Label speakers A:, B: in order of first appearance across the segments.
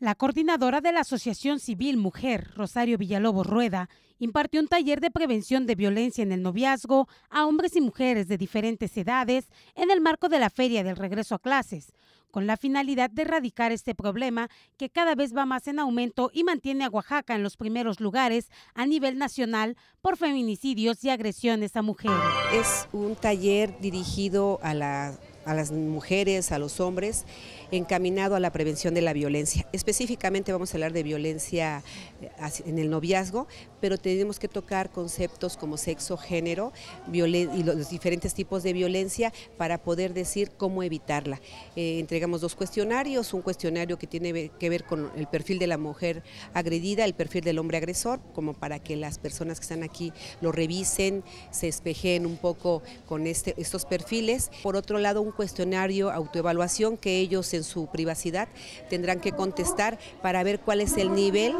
A: La coordinadora de la Asociación Civil Mujer, Rosario Villalobos Rueda, impartió un taller de prevención de violencia en el noviazgo a hombres y mujeres de diferentes edades en el marco de la Feria del Regreso a Clases, con la finalidad de erradicar este problema que cada vez va más en aumento y mantiene a Oaxaca en los primeros lugares a nivel nacional por feminicidios y agresiones a mujeres.
B: Es un taller dirigido a la a las mujeres, a los hombres, encaminado a la prevención de la violencia. Específicamente vamos a hablar de violencia eh, en el noviazgo, pero tenemos que tocar conceptos como sexo, género y los diferentes tipos de violencia para poder decir cómo evitarla. Eh, entregamos dos cuestionarios, un cuestionario que tiene que ver con el perfil de la mujer agredida, el perfil del hombre agresor, como para que las personas que están aquí lo revisen, se espejen un poco con este, estos perfiles. Por otro lado, un cuestionario autoevaluación que ellos en su privacidad tendrán que contestar para ver cuál es el nivel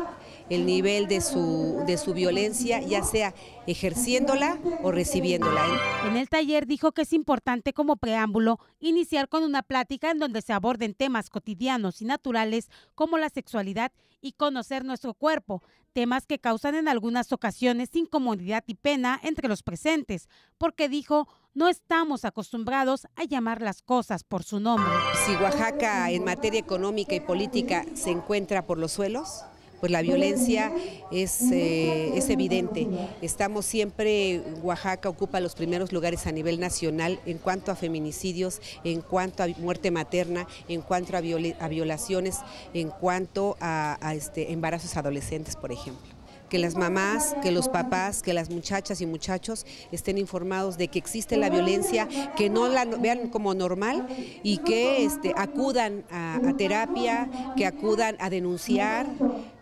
B: el nivel de su, de su violencia, ya sea ejerciéndola o recibiéndola.
A: En el taller dijo que es importante como preámbulo iniciar con una plática en donde se aborden temas cotidianos y naturales como la sexualidad y conocer nuestro cuerpo, temas que causan en algunas ocasiones incomodidad y pena entre los presentes, porque dijo, no estamos acostumbrados a llamar las cosas por su nombre.
B: Si Oaxaca en materia económica y política se encuentra por los suelos, pues la violencia es, eh, es, evidente. Estamos siempre, Oaxaca ocupa los primeros lugares a nivel nacional en cuanto a feminicidios, en cuanto a muerte materna, en cuanto a, violaciones, en cuanto a, este, embarazos adolescentes, por ejemplo que las mamás, que los papás, que las muchachas y muchachos estén informados de que existe la violencia, que no la vean como normal y que este, acudan a, terapia, que acudan a denunciar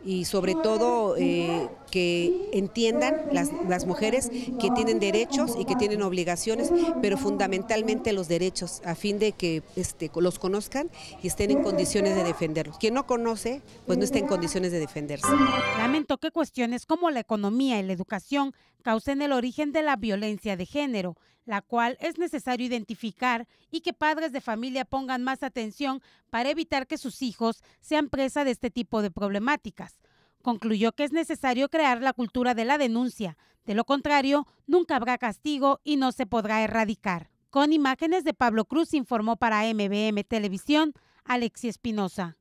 B: y sobre todo eh, que entiendan las, las, mujeres que tienen derechos y que tienen obligaciones, pero fundamentalmente los derechos, a fin de que este, los conozcan y estén en condiciones de defenderlos. Quien no conoce, pues no está en condiciones de defenderse.
A: Lamento que cuestiones como la economía y la educación causen el origen de la violencia de género, la cual es necesario identificar y que padres de familia pongan más atención para evitar que sus hijos sean presa de este tipo de problemáticas. Concluyó que es necesario crear la cultura de la denuncia, de lo contrario, nunca habrá castigo y no se podrá erradicar. Con imágenes de Pablo Cruz informó para MBM Televisión Alexi Espinosa.